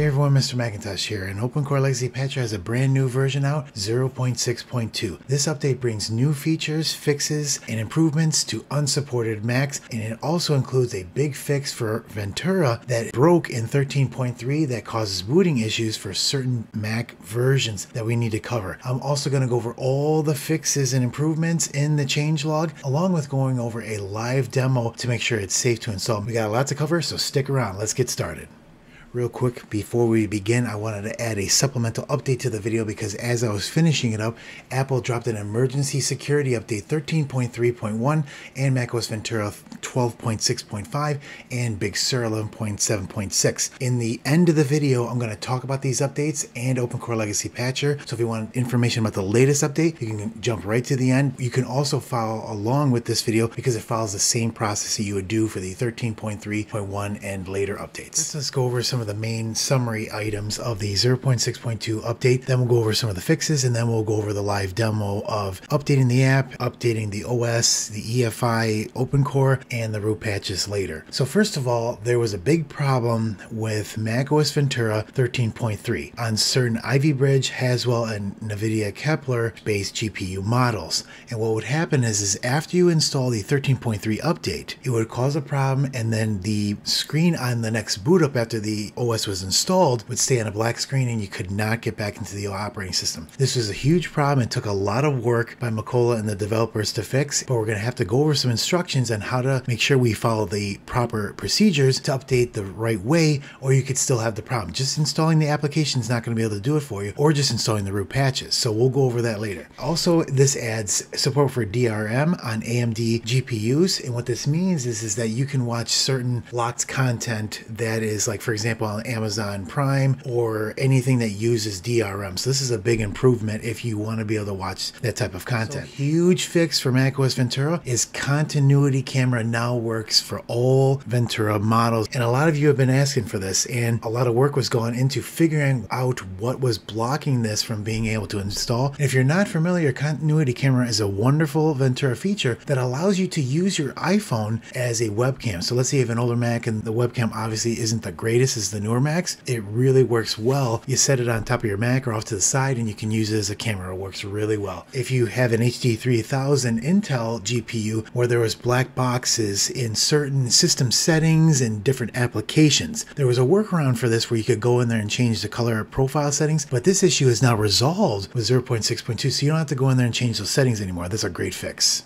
Hey everyone, Mr. Macintosh here, and OpenCore Legacy Patcher has a brand new version out, 0.6.2. This update brings new features, fixes, and improvements to unsupported Macs, and it also includes a big fix for Ventura that broke in 13.3 that causes booting issues for certain Mac versions that we need to cover. I'm also going to go over all the fixes and improvements in the changelog, along with going over a live demo to make sure it's safe to install. We got a lot to cover, so stick around. Let's get started. Real quick, before we begin, I wanted to add a supplemental update to the video because as I was finishing it up, Apple dropped an emergency security update 13.3.1 and macOS Ventura 12.6.5 and Big Sur 11.7.6. In the end of the video, I'm going to talk about these updates and OpenCore Legacy Patcher. So if you want information about the latest update, you can jump right to the end. You can also follow along with this video because it follows the same process that you would do for the 13.3.1 and later updates. Let's go over some some of the main summary items of the 0.6.2 update. Then we'll go over some of the fixes and then we'll go over the live demo of updating the app, updating the OS, the EFI OpenCore, and the root patches later. So first of all, there was a big problem with macOS Ventura 13.3 on certain Ivy Bridge, Haswell, and NVIDIA Kepler based GPU models. And what would happen is, is after you install the 13.3 update, it would cause a problem and then the screen on the next boot up after the OS was installed would stay on a black screen and you could not get back into the operating system. This was a huge problem. It took a lot of work by Mykola and the developers to fix, but we're going to have to go over some instructions on how to make sure we follow the proper procedures to update the right way, or you could still have the problem. Just installing the application is not going to be able to do it for you, or just installing the root patches. So we'll go over that later. Also, this adds support for DRM on AMD GPUs, and what this means is, is that you can watch certain locked content that is like, for example, on Amazon Prime or anything that uses DRM. So this is a big improvement if you want to be able to watch that type of content. So huge fix for macOS Ventura is continuity camera now works for all Ventura models. And a lot of you have been asking for this and a lot of work was going into figuring out what was blocking this from being able to install. And if you're not familiar, continuity camera is a wonderful Ventura feature that allows you to use your iPhone as a webcam. So let's say you have an older Mac and the webcam obviously isn't the greatest the newer Macs, it really works well. You set it on top of your Mac or off to the side and you can use it as a camera. It works really well. If you have an HD 3000 Intel GPU where there was black boxes in certain system settings and different applications, there was a workaround for this where you could go in there and change the color profile settings, but this issue is now resolved with 0.6.2, so you don't have to go in there and change those settings anymore. That's a great fix.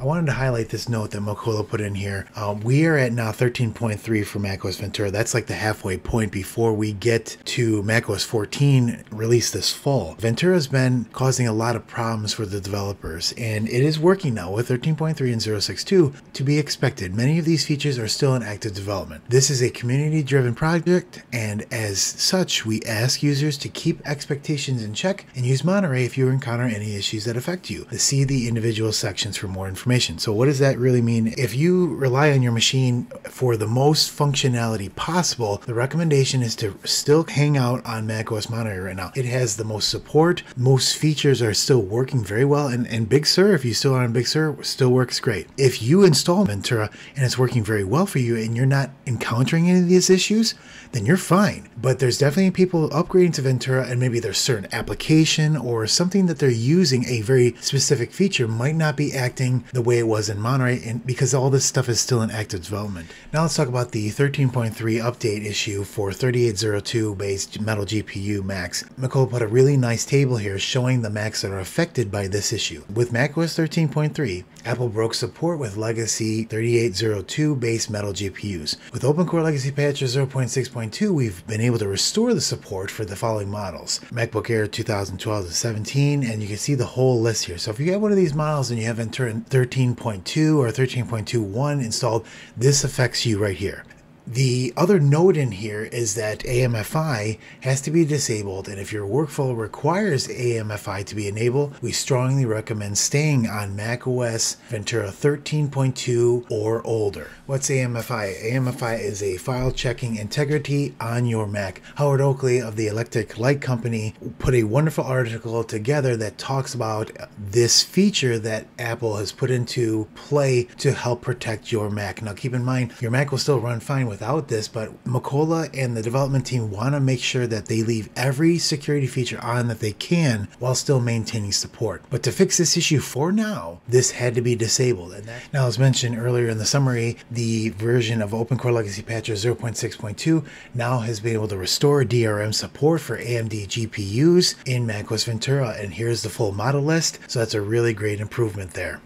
I wanted to highlight this note that Mykola put in here. Um, we are at now 13.3 for macOS Ventura. That's like the halfway point before we get to macOS 14 release this fall. Ventura has been causing a lot of problems for the developers, and it is working now with 13.3 and 0.6.2 to be expected. Many of these features are still in active development. This is a community driven project, and as such, we ask users to keep expectations in check and use Monterey if you encounter any issues that affect you. See the individual sections for more information information. So what does that really mean? If you rely on your machine for the most functionality possible, the recommendation is to still hang out on macOS Monterey right now. It has the most support. Most features are still working very well. And, and Big Sur, if you still are on Big Sur, still works great. If you install Ventura and it's working very well for you and you're not encountering any of these issues, then you're fine. But there's definitely people upgrading to Ventura and maybe there's certain application or something that they're using a very specific feature might not be acting the way it was in Monterey, and because all this stuff is still in active development. Now let's talk about the 13.3 update issue for 3802 based Metal GPU Macs. Mykola put a really nice table here showing the Macs that are affected by this issue. With macOS 13.3, Apple broke support with legacy 3802 based Metal GPUs. With OpenCore Legacy Patcher 0.6.2, we've been able to restore the support for the following models MacBook Air 2012 to 17, and you can see the whole list here. So if you have one of these models and you have 13 13.2 or 13.21 installed, this affects you right here. The other note in here is that AMFI has to be disabled, and if your workflow requires AMFI to be enabled, we strongly recommend staying on macOS Ventura 13.2 or older. What's AMFI? AMFI is a file checking integrity on your Mac. Howard Oakley of the Eclectic Light Company put a wonderful article together that talks about this feature that Apple has put into play to help protect your Mac. Now, keep in mind, your Mac will still run fine without this, but Mykola and the development team want to make sure that they leave every security feature on that they can while still maintaining support. But to fix this issue for now, this had to be disabled. And that, now, as mentioned earlier in the summary, the version of OpenCore Legacy Patcher 0.6.2 now has been able to restore DRM support for AMD GPUs in macOS Ventura. And here's the full model list. So that's a really great improvement there.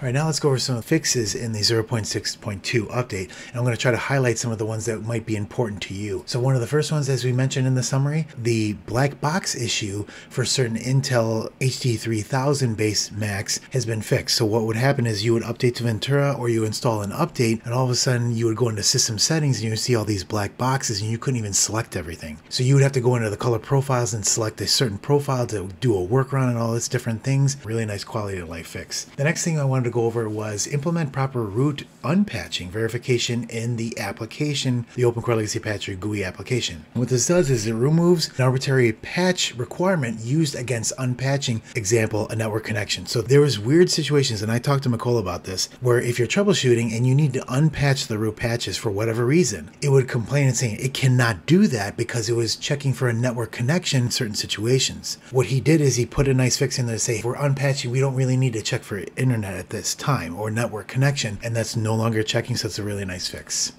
All right, now let's go over some fixes in the 0.6.2 update. And I'm going to try to highlight some of the ones that might be important to you. So one of the first ones, as we mentioned in the summary, the black box issue for certain Intel HD 3000 based Macs has been fixed. So what would happen is you would update to Ventura or you install an update and all of a sudden you would go into system settings and you would see all these black boxes and you couldn't even select everything. So you would have to go into the color profiles and select a certain profile to do a workaround and all this different things. Really nice quality of life fix. The next thing I wanted to to go over was implement proper root unpatching verification in the application, the OpenCore Legacy Patcher GUI application. What this does is it removes an arbitrary patch requirement used against unpatching, example, a network connection. So there was weird situations, and I talked to Mykola about this, where if you're troubleshooting and you need to unpatch the root patches for whatever reason, it would complain and say it cannot do that because it was checking for a network connection in certain situations. What he did is he put a nice fix in there to say, if we're unpatching, we don't really need to check for internet at this this time or network connection, and that's no longer checking, so it's a really nice fix.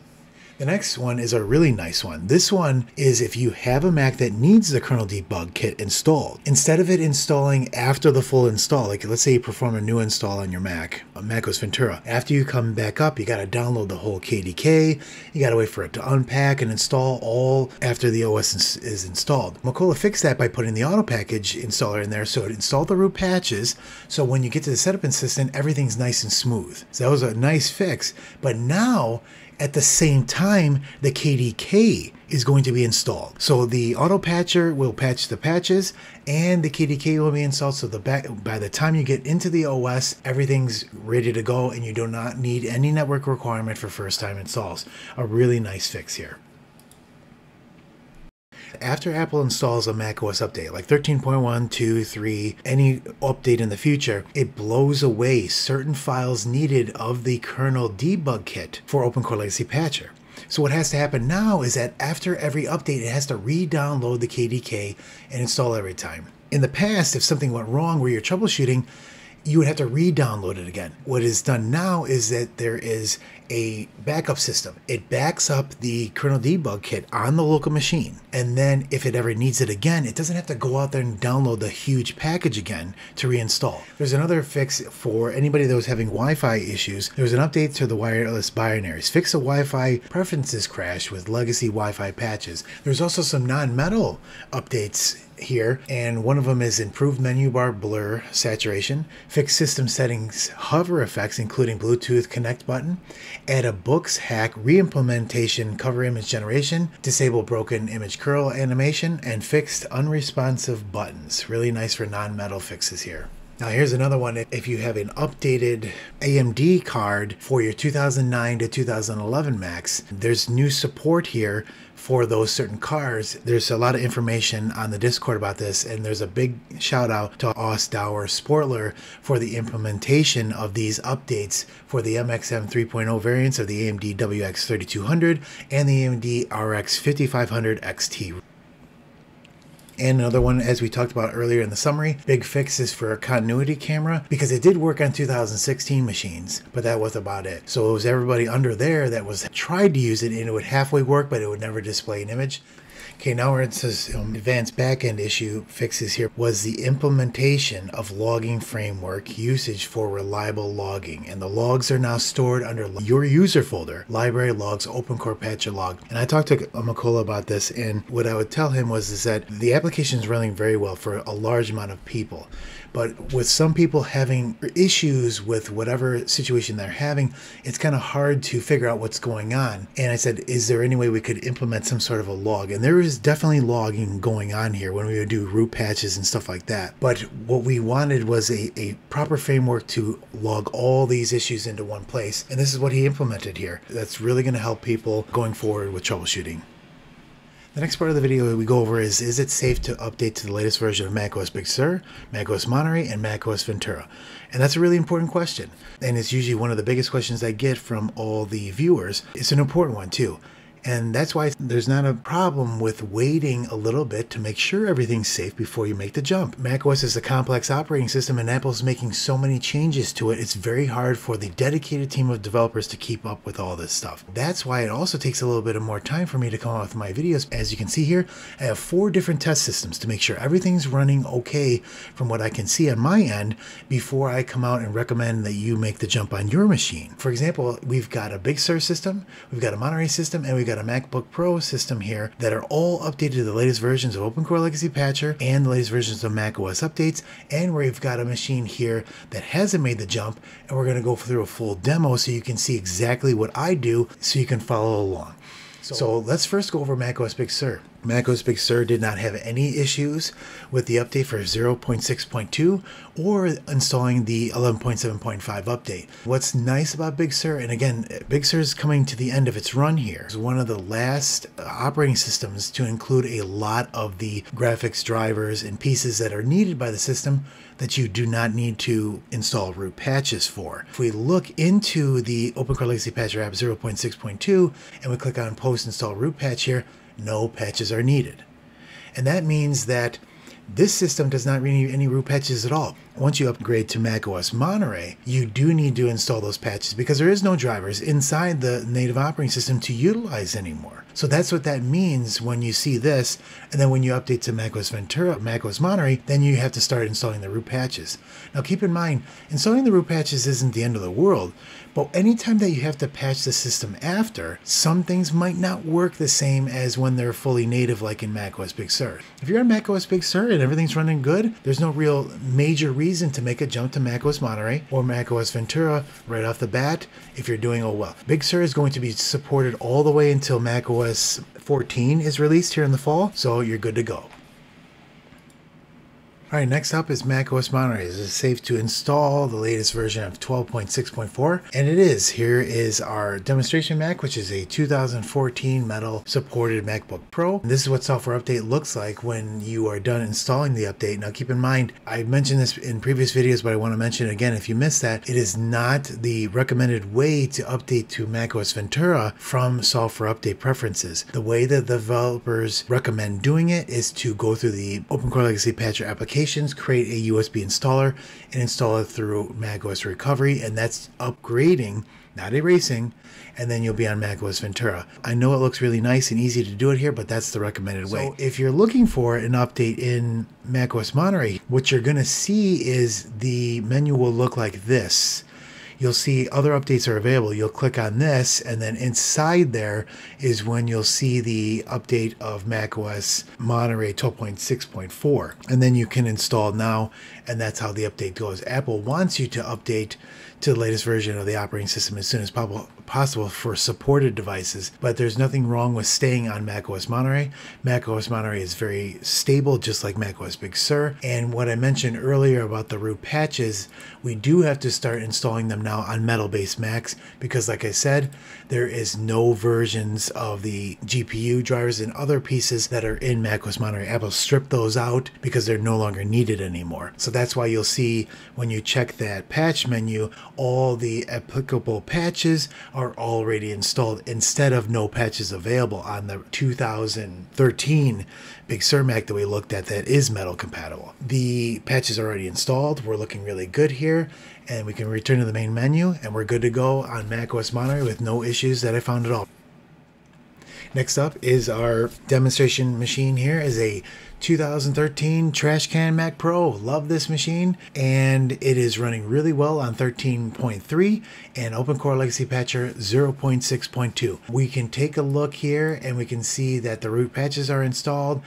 The next one is a really nice one. This one is if you have a Mac that needs the kernel debug kit installed. Instead of it installing after the full install, like let's say you perform a new install on your Mac, macOS Ventura, after you come back up, you got to download the whole KDK, you got to wait for it to unpack and install all after the OS is installed. Mykola fixed that by putting the auto package installer in there so it installed the root patches so when you get to the setup assistant, everything's nice and smooth. So that was a nice fix, but now at the same time, the KDK is going to be installed. So the auto patcher will patch the patches and the KDK will be installed. So the back, by the time you get into the OS, everything's ready to go and you do not need any network requirement for first time installs. A really nice fix here after Apple installs a macOS update, like 13.1, 2, 3, any update in the future, it blows away certain files needed of the kernel debug kit for OpenCore Legacy Patcher. So what has to happen now is that after every update, it has to re-download the KDK and install every time. In the past, if something went wrong where you're troubleshooting, you would have to re-download it again. What is done now is that there is a backup system. It backs up the kernel debug kit on the local machine. And then if it ever needs it again, it doesn't have to go out there and download the huge package again to reinstall. There's another fix for anybody that was having Wi-Fi issues. There was an update to the wireless binaries. Fix a Wi-Fi preferences crash with legacy Wi-Fi patches. There's also some non-metal updates here, and one of them is improved menu bar blur saturation, fix system settings hover effects, including Bluetooth connect button, add a books hack reimplementation cover image generation, disable broken image curl animation, and fixed unresponsive buttons. Really nice for non-metal fixes here. Now here's another one. If you have an updated AMD card for your 2009 to 2011 Macs, there's new support here for those certain cars. There's a lot of information on the Discord about this, and there's a big shout out to Ostauer Sportler for the implementation of these updates for the MXM 3.0 variants of the AMD WX3200 and the AMD RX 5500 XT and another one, as we talked about earlier in the summary, big fixes for a continuity camera because it did work on 2016 machines, but that was about it. So it was everybody under there that was tried to use it and it would halfway work, but it would never display an image. Okay, now where it says um, advanced backend issue fixes here was the implementation of logging framework usage for reliable logging. And the logs are now stored under your user folder, library logs, OpenCore patcher log. And I talked to Mykola about this, and what I would tell him was is that the application is running very well for a large amount of people. But with some people having issues with whatever situation they're having, it's kind of hard to figure out what's going on. And I said, is there any way we could implement some sort of a log? And there is definitely logging going on here when we would do root patches and stuff like that. But what we wanted was a, a proper framework to log all these issues into one place. And this is what he implemented here. That's really going to help people going forward with troubleshooting. The next part of the video we go over is Is it safe to update to the latest version of macOS Big Sur, macOS Monterey, and macOS Ventura? And that's a really important question. And it's usually one of the biggest questions I get from all the viewers. It's an important one too. And that's why there's not a problem with waiting a little bit to make sure everything's safe before you make the jump. macOS is a complex operating system and Apple's making so many changes to it, it's very hard for the dedicated team of developers to keep up with all this stuff. That's why it also takes a little bit of more time for me to come out with my videos. As you can see here, I have four different test systems to make sure everything's running okay from what I can see on my end before I come out and recommend that you make the jump on your machine. For example, we've got a Big Sur system, we've got a Monterey system, and we've got got a MacBook Pro system here that are all updated to the latest versions of OpenCore Legacy Patcher and the latest versions of macOS updates. And we've got a machine here that hasn't made the jump, and we're going to go through a full demo so you can see exactly what I do so you can follow along. So, so let's first go over macOS Big Sur. macOS Big Sur did not have any issues with the update for 0.6.2 or installing the 11.7.5 update. What's nice about Big Sur, and again, Big Sur is coming to the end of its run here, is one of the last uh, operating systems to include a lot of the graphics drivers and pieces that are needed by the system that you do not need to install root patches for. If we look into the OpenCore Legacy Patcher app 0.6.2 and we click on post install root patch here, no patches are needed. And that means that this system does not need any root patches at all. Once you upgrade to macOS Monterey, you do need to install those patches because there is no drivers inside the native operating system to utilize anymore. So that's what that means when you see this. And then when you update to macOS Ventura, macOS Monterey, then you have to start installing the root patches. Now keep in mind, installing the root patches isn't the end of the world, but anytime that you have to patch the system after, some things might not work the same as when they're fully native like in macOS Big Sur. If you're on macOS Big Sur and everything's running good, there's no real major reason to make a jump to macOS Monterey or macOS Ventura right off the bat if you're doing oh well. Big Sur is going to be supported all the way until macOS 14 is released here in the fall, so you're good to go. All right, next up is macOS Monterey. Is it safe to install the latest version of 12.6.4? And it is. Here is our demonstration Mac, which is a 2014 metal supported MacBook Pro. And this is what software update looks like when you are done installing the update. Now, keep in mind, I mentioned this in previous videos, but I want to mention it again if you missed that. It is not the recommended way to update to macOS Ventura from software update preferences. The way that developers recommend doing it is to go through the OpenCore Legacy Patcher application applications, create a USB installer, and install it through macOS Recovery, and that's upgrading, not erasing, and then you'll be on macOS Ventura. I know it looks really nice and easy to do it here, but that's the recommended so way. If you're looking for an update in macOS Monterey, what you're going to see is the menu will look like this you'll see other updates are available. You'll click on this, and then inside there is when you'll see the update of macOS Monterey 12.6.4. And then you can install now, and that's how the update goes. Apple wants you to update to the latest version of the operating system as soon as possible for supported devices, but there's nothing wrong with staying on macOS Monterey. macOS Monterey is very stable, just like macOS Big Sur. And what I mentioned earlier about the root patches, we do have to start installing them now on metal based Macs because, like I said, there is no versions of the GPU drivers and other pieces that are in macOS Monterey. Apple stripped those out because they're no longer needed anymore. So that's why you'll see when you check that patch menu, all the applicable patches are already installed instead of no patches available on the 2013 Big Sur Mac that we looked at that is metal compatible. The patch is already installed. We're looking really good here and we can return to the main menu and we're good to go on macOS Monterey with no issues that I found at all. Next up is our demonstration machine here is a 2013 trash can Mac Pro. Love this machine and it is running really well on 13.3 and OpenCore Legacy Patcher 0.6.2. We can take a look here and we can see that the root patches are installed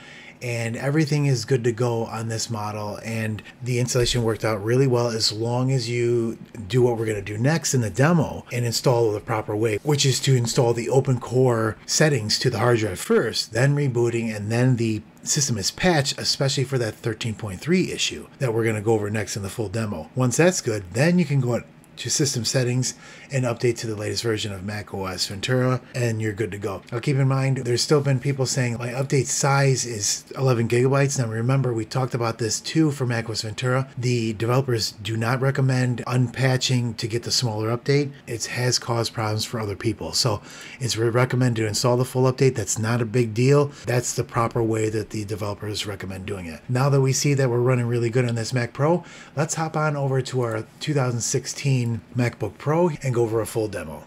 and everything is good to go on this model and the installation worked out really well as long as you do what we're going to do next in the demo and install the proper way which is to install the open core settings to the hard drive first then rebooting and then the system is patched, especially for that 13.3 issue that we're going to go over next in the full demo. Once that's good, then you can go to system settings and update to the latest version of Mac OS Ventura, and you're good to go. Now, keep in mind, there's still been people saying my update size is 11 gigabytes. Now, remember, we talked about this too for Mac OS Ventura. The developers do not recommend unpatching to get the smaller update. It has caused problems for other people. So, it's recommended to install the full update. That's not a big deal. That's the proper way that the developers recommend doing it. Now that we see that we're running really good on this Mac Pro, let's hop on over to our 2016 MacBook Pro and go over a full demo.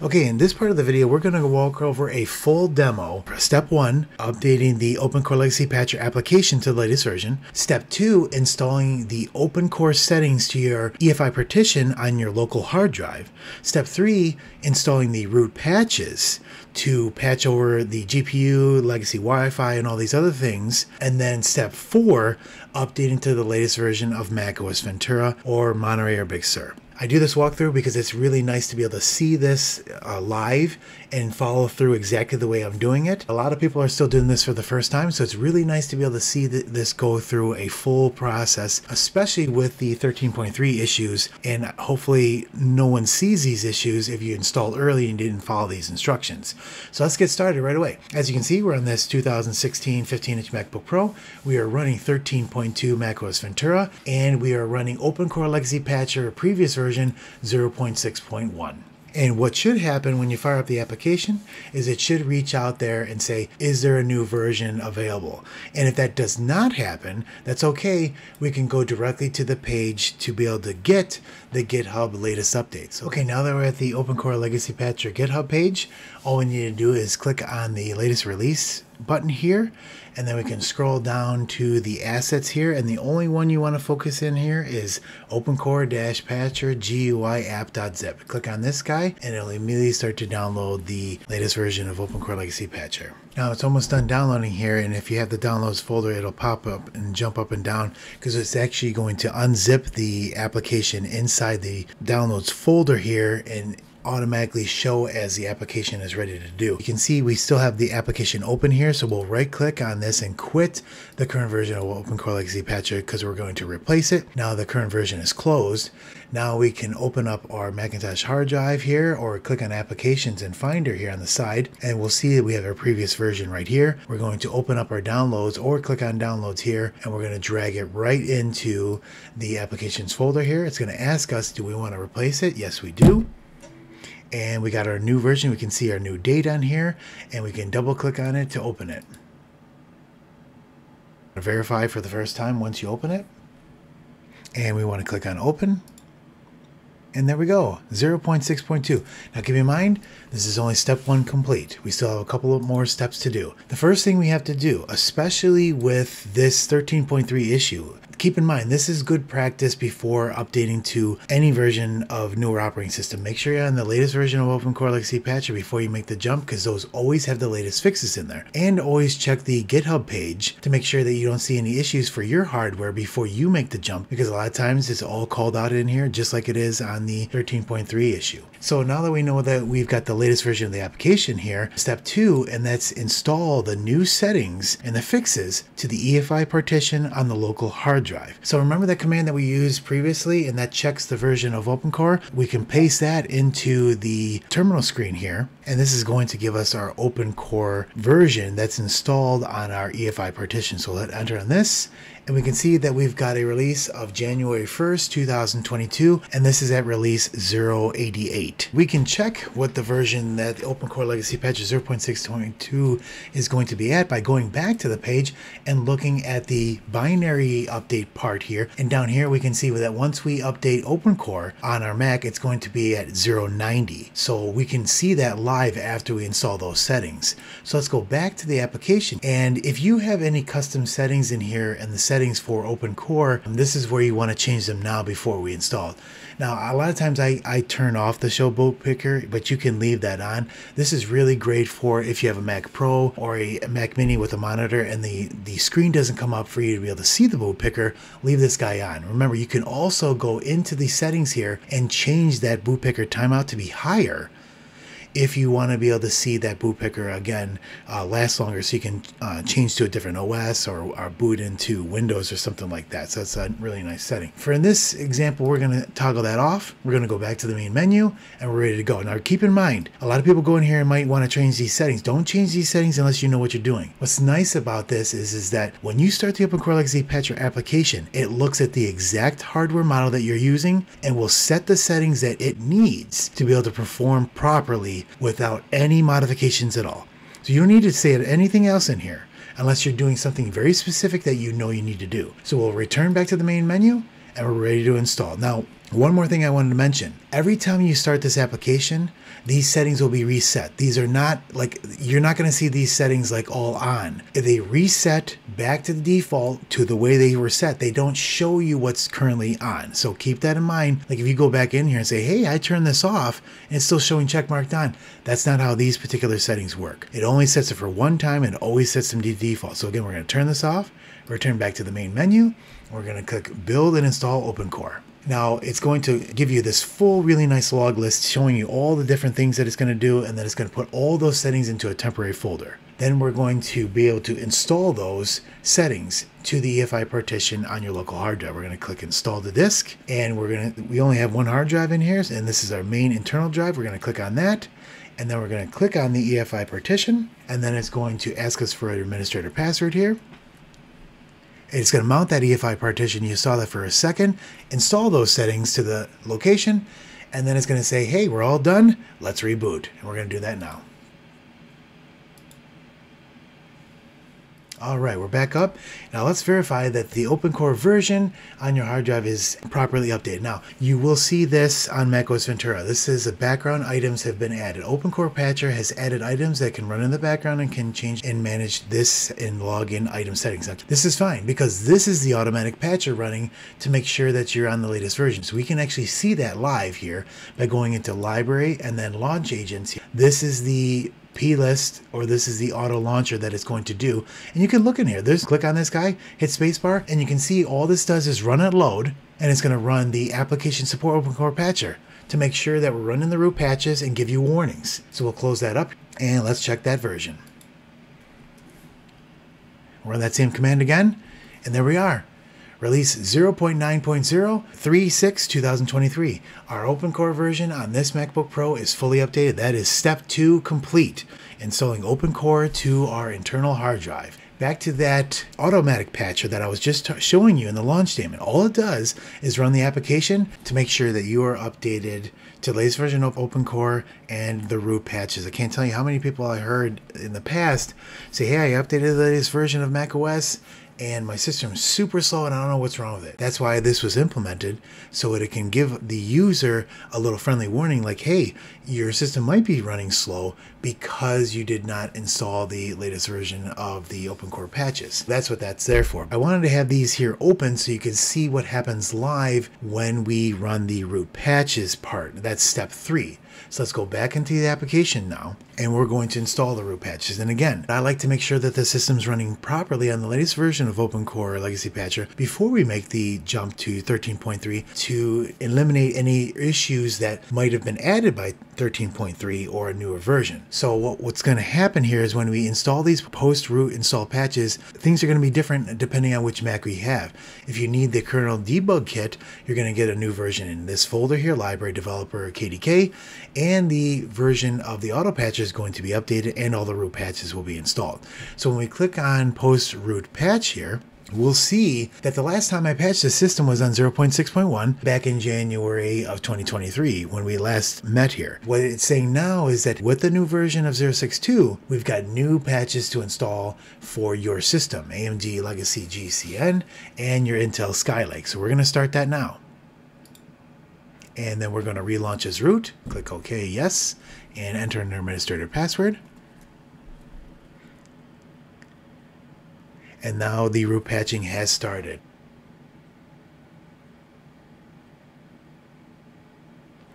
Okay, in this part of the video, we're going to walk over a full demo. Step one, updating the OpenCore Legacy Patcher application to the latest version. Step two, installing the OpenCore settings to your EFI partition on your local hard drive. Step three, installing the root patches to patch over the GPU, legacy Wi-Fi, and all these other things. And then step four, updating to the latest version of macOS Ventura or Monterey or Big Sur. I do this walkthrough because it's really nice to be able to see this uh, live and follow through exactly the way I'm doing it. A lot of people are still doing this for the first time, so it's really nice to be able to see th this go through a full process, especially with the 13.3 issues. And hopefully, no one sees these issues if you installed early and didn't follow these instructions. So let's get started right away. As you can see, we're on this 2016 15 inch MacBook Pro. We are running 13.2 macOS Ventura, and we are running OpenCore Legacy Patcher, previous version 0.6.1. And what should happen when you fire up the application is it should reach out there and say, is there a new version available? And if that does not happen, that's okay. We can go directly to the page to be able to get the GitHub latest updates. Okay, now that we're at the OpenCore Legacy Patcher GitHub page, all we need to do is click on the latest release button here and then we can scroll down to the assets here and the only one you want to focus in here is opencore-patcher GUI app.zip. Click on this guy and it'll immediately start to download the latest version of OpenCore Legacy Patcher. Now it's almost done downloading here and if you have the downloads folder it'll pop up and jump up and down because it's actually going to unzip the application inside the downloads folder here and automatically show as the application is ready to do. You can see we still have the application open here, so we'll right click on this and quit the current version of OpenCore Legacy Patcher because we're going to replace it. Now the current version is closed. Now we can open up our Macintosh hard drive here or click on applications and finder here on the side and we'll see that we have our previous version right here. We're going to open up our downloads or click on downloads here and we're going to drag it right into the applications folder here. It's going to ask us, do we want to replace it? Yes, we do and we got our new version. We can see our new date on here and we can double click on it to open it. Verify for the first time once you open it. And we want to click on open. And there we go, 0.6.2. Now keep in mind, this is only step one complete. We still have a couple of more steps to do. The first thing we have to do, especially with this 13.3 issue, keep in mind, this is good practice before updating to any version of newer operating system. Make sure you're on the latest version of OpenCore Legacy Patcher before you make the jump because those always have the latest fixes in there. And always check the GitHub page to make sure that you don't see any issues for your hardware before you make the jump because a lot of times it's all called out in here just like it is on the 13.3 issue. So now that we know that we've got the latest version of the application here, step two, and that's install the new settings and the fixes to the EFI partition on the local hard drive drive. So remember that command that we used previously and that checks the version of OpenCore? We can paste that into the terminal screen here. And this is going to give us our OpenCore version that's installed on our EFI partition. So let enter on this and we can see that we've got a release of January 1st, 2022, and this is at release 088. We can check what the version that the OpenCore Legacy Patch 0.6.2 is going to be at by going back to the page and looking at the binary update part here. And down here we can see that once we update OpenCore on our Mac, it's going to be at 090. So we can see that live after we install those settings. So let's go back to the application. And if you have any custom settings in here and the settings for OpenCore, this is where you want to change them now before we install. Now, a lot of times I, I turn off the show boot picker, but you can leave that on. This is really great for if you have a Mac Pro or a Mac Mini with a monitor and the, the screen doesn't come up for you to be able to see the boot picker, leave this guy on. Remember, you can also go into the settings here and change that boot picker timeout to be higher if you want to be able to see that boot picker again uh, last longer so you can uh, change to a different OS or, or boot into Windows or something like that. So that's a really nice setting. For in this example, we're going to toggle that off. We're going to go back to the main menu and we're ready to go. Now keep in mind, a lot of people go in here and might want to change these settings. Don't change these settings unless you know what you're doing. What's nice about this is, is that when you start the OpenCore Legacy Patcher application, it looks at the exact hardware model that you're using and will set the settings that it needs to be able to perform properly without any modifications at all. So you don't need to say anything else in here unless you're doing something very specific that you know you need to do. So we'll return back to the main menu and we're ready to install. Now, one more thing I wanted to mention. Every time you start this application, these settings will be reset. These are not like, you're not going to see these settings like all on. They reset back to the default to the way they were set, they don't show you what's currently on. So keep that in mind. Like if you go back in here and say, hey, I turned this off and it's still showing check marked on, that's not how these particular settings work. It only sets it for one time and always sets them to default. So again, we're going to turn this off, return back to the main menu. We're going to click build and install OpenCore. Now it's going to give you this full, really nice log list showing you all the different things that it's going to do, and then it's going to put all those settings into a temporary folder. Then we're going to be able to install those settings to the EFI partition on your local hard drive. We're going to click install the disk, and we're going to, we only have one hard drive in here, and this is our main internal drive. We're going to click on that, and then we're going to click on the EFI partition, and then it's going to ask us for an administrator password here. It's going to mount that EFI partition. You saw that for a second. Install those settings to the location, and then it's going to say, hey, we're all done. Let's reboot. And we're going to do that now. All right, we're back up. Now let's verify that the OpenCore version on your hard drive is properly updated. Now, you will see this on macOS Ventura. This is the background items have been added. OpenCore Patcher has added items that can run in the background and can change and manage this in item settings. Now, this is fine because this is the automatic patcher running to make sure that you're on the latest version. So we can actually see that live here by going into library and then launch agents. This is the plist or this is the auto launcher that it's going to do. And you can look in here. There's click on this guy, hit spacebar, and you can see all this does is run at load, and it's going to run the application support OpenCore patcher to make sure that we're running the root patches and give you warnings. So we'll close that up and let's check that version. Run that same command again, and there we are. Release 0.9.0 36 2023. Our OpenCore version on this MacBook Pro is fully updated. That is step two complete, installing OpenCore to our internal hard drive back to that automatic patcher that I was just showing you in the launch statement. All it does is run the application to make sure that you are updated to the latest version of OpenCore and the root patches. I can't tell you how many people I heard in the past say, hey, I updated the latest version of macOS and my system is super slow and I don't know what's wrong with it. That's why this was implemented so that it can give the user a little friendly warning like, hey, your system might be running slow because you did not install the latest version of the OpenCore patches. That's what that's there for. I wanted to have these here open so you can see what happens live when we run the root patches part. That's step three. So let's go back into the application now and we're going to install the root patches. And again, I like to make sure that the system's running properly on the latest version of OpenCore Legacy Patcher before we make the jump to 13.3 to eliminate any issues that might have been added by 13.3 or a newer version. So what, what's going to happen here is when we install these post-root install patches, things are going to be different depending on which Mac we have. If you need the kernel debug kit, you're going to get a new version in this folder here, library developer KDK, and the version of the auto patches going to be updated and all the root patches will be installed. So when we click on post root patch here, we'll see that the last time I patched the system was on 0.6.1 back in January of 2023 when we last met here. What it's saying now is that with the new version of 0.6.2, we've got new patches to install for your system, AMD Legacy GCN and your Intel Skylake. So we're going to start that now. And then we're going to relaunch as root. Click OK, yes and enter an administrator password. And now the root patching has started.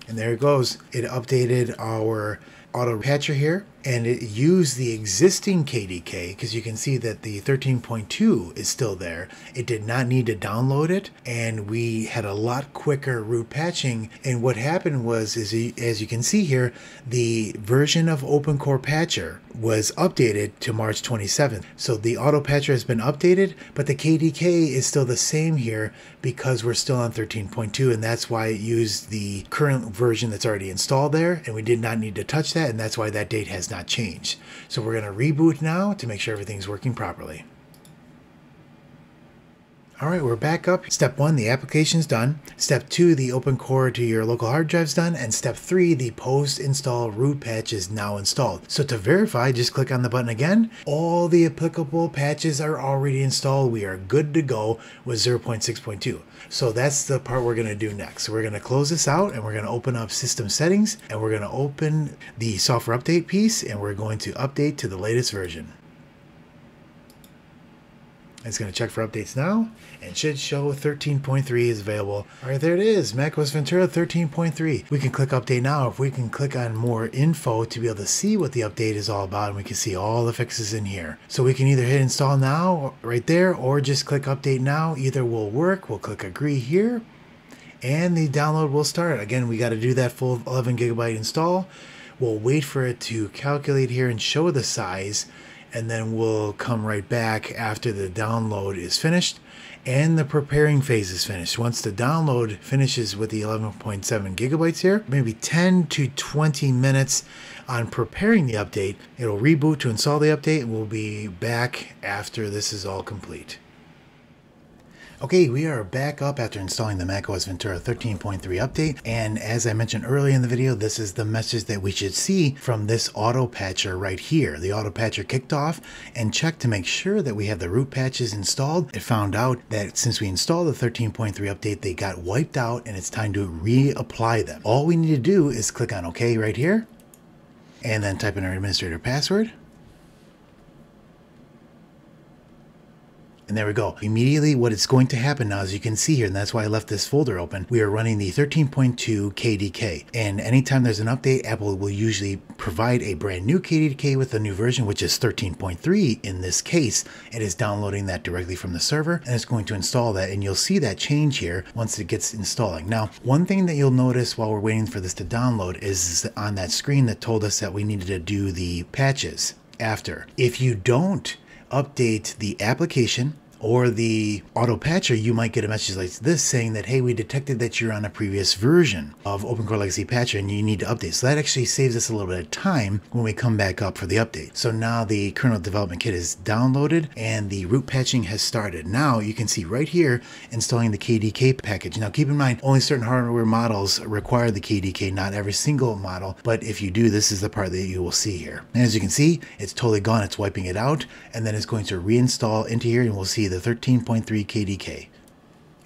And there it goes. It updated our auto patcher here and it used the existing KDK because you can see that the 13.2 is still there. It did not need to download it and we had a lot quicker root patching and what happened was is as you can see here the version of OpenCore Patcher was updated to March 27th. So the auto patcher has been updated but the KDK is still the same here because we're still on 13.2 and that's why it used the current version that's already installed there and we did not need to touch that and that's why that date has not changed. So we're going to reboot now to make sure everything's working properly. All right, we're back up. Step one, the application's done. Step two, the open core to your local hard drive's done. And step three, the post-install root patch is now installed. So to verify, just click on the button again. All the applicable patches are already installed. We are good to go with 0.6.2. So that's the part we're gonna do next. So we're gonna close this out and we're gonna open up system settings and we're gonna open the software update piece and we're going to update to the latest version. It's going to check for updates now and should show 13.3 is available. All right, there it is, macOS Ventura 13.3. We can click update now. If we can click on more info to be able to see what the update is all about, and we can see all the fixes in here. So we can either hit install now right there or just click update now. Either will work. We'll click agree here and the download will start. Again, we got to do that full 11 gigabyte install. We'll wait for it to calculate here and show the size and then we'll come right back after the download is finished and the preparing phase is finished. Once the download finishes with the 11.7 gigabytes here, maybe 10 to 20 minutes on preparing the update, it'll reboot to install the update and we'll be back after this is all complete. Okay, we are back up after installing the macOS Ventura 13.3 update, and as I mentioned earlier in the video, this is the message that we should see from this auto patcher right here. The auto patcher kicked off and checked to make sure that we have the root patches installed. It found out that since we installed the 13.3 update, they got wiped out and it's time to reapply them. All we need to do is click on OK right here, and then type in our administrator password. And there we go. Immediately what is going to happen now, as you can see here, and that's why I left this folder open, we are running the 13.2 KDK. And anytime there's an update, Apple will usually provide a brand new KDK with a new version, which is 13.3 in this case. It is downloading that directly from the server and it's going to install that. And you'll see that change here once it gets installing. Now, one thing that you'll notice while we're waiting for this to download is on that screen that told us that we needed to do the patches after. If you don't update the application or the auto patcher, you might get a message like this saying that, hey, we detected that you're on a previous version of OpenCore Legacy Patcher and you need to update. So that actually saves us a little bit of time when we come back up for the update. So now the kernel development kit is downloaded and the root patching has started. Now you can see right here installing the KDK package. Now keep in mind, only certain hardware models require the KDK, not every single model. But if you do, this is the part that you will see here. And as you can see, it's totally gone. It's wiping it out and then it's going to reinstall into here and we'll see the 13.3 KDK.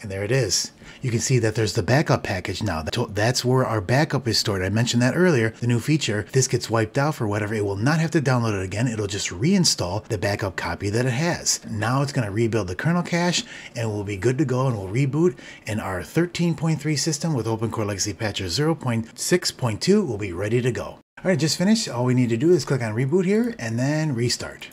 And there it is. You can see that there's the backup package now. That's where our backup is stored. I mentioned that earlier. The new feature, this gets wiped out for whatever. It will not have to download it again. It'll just reinstall the backup copy that it has. Now it's going to rebuild the kernel cache and we'll be good to go and we'll reboot. And our 13.3 system with OpenCore Legacy Patcher 0.6.2 will be ready to go. All right, just finished. All we need to do is click on reboot here and then restart.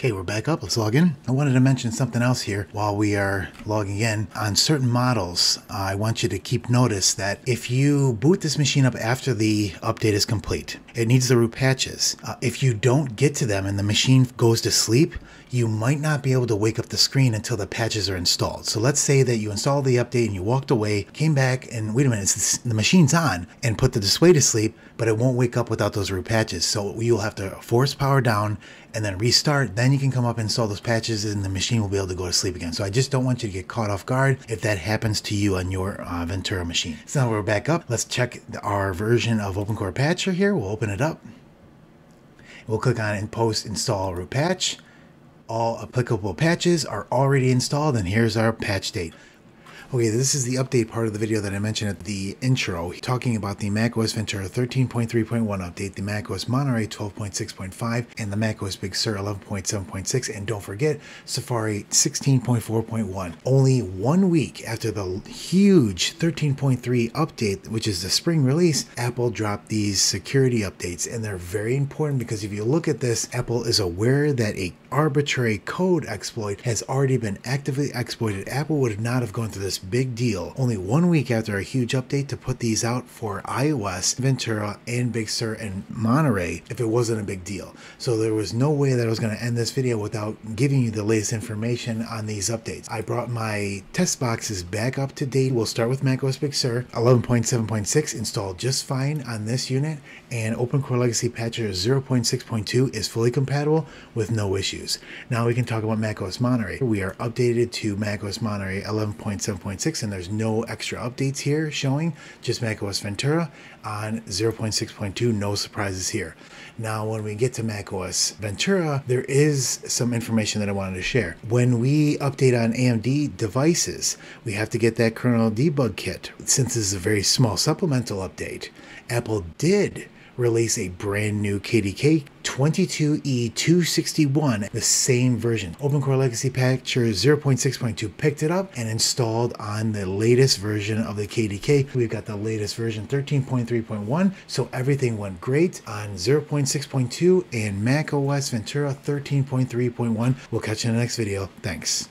Okay, we're back up. Let's log in. I wanted to mention something else here while we are logging in. On certain models, I want you to keep notice that if you boot this machine up after the update is complete, it needs the root patches. Uh, if you don't get to them and the machine goes to sleep, you might not be able to wake up the screen until the patches are installed. So let's say that you installed the update and you walked away, came back, and wait a minute, the machine's on, and put the display to sleep, but it won't wake up without those root patches. So you'll have to force power down and then restart. Then you can come up and install those patches, and the machine will be able to go to sleep again. So I just don't want you to get caught off guard if that happens to you on your uh, Ventura machine. So now we're back up. Let's check our version of OpenCore Patcher here. We'll open it up. We'll click on and post install root patch all applicable patches are already installed and here's our patch date. Okay, this is the update part of the video that I mentioned at the intro, talking about the macOS Ventura 13.3.1 update, the macOS Monterey 12.6.5, and the macOS Big Sur 11.7.6, and don't forget Safari 16.4.1. Only one week after the huge 13.3 update, which is the spring release, Apple dropped these security updates, and they're very important because if you look at this, Apple is aware that a arbitrary code exploit has already been actively exploited. Apple would not have gone through this big deal only one week after a huge update to put these out for iOS, Ventura, and Big Sur and Monterey if it wasn't a big deal. So there was no way that I was going to end this video without giving you the latest information on these updates. I brought my test boxes back up to date. We'll start with macOS Big Sur 11.7.6 installed just fine on this unit and OpenCore Legacy Patcher 0.6.2 is fully compatible with no issues. Now we can talk about macOS Monterey. We are updated to macOS Monterey 11.7. 0.6 and there's no extra updates here showing, just macOS Ventura on 0.6.2, no surprises here. Now, when we get to macOS Ventura, there is some information that I wanted to share. When we update on AMD devices, we have to get that kernel debug kit. Since this is a very small supplemental update, Apple did release a brand new KDK 22E261, the same version. OpenCore Legacy Patcher 0.6.2 picked it up and installed on the latest version of the KDK. We've got the latest version 13.3.1, so everything went great on 0.6.2 and Mac OS Ventura 13.3.1. We'll catch you in the next video. Thanks.